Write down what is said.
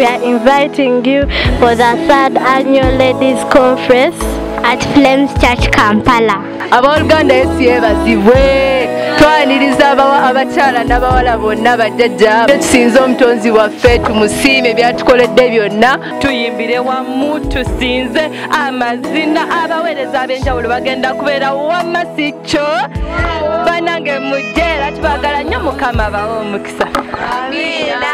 we are inviting you for the third annual ladies conference at Flames Church Kampala. Abooluganda yesu bazibwe twaniriza abakyala n'abawala bonna bajjajja. Tusinze omutonzi waffe tumusiime byatukoledde byonna. Tuyimbire wamu tusinze amazina abaweereza ab'enjawulo bagenda kubeera wamasikyo. Banange mujje era tubagala nnyo mukama abawe omukisa.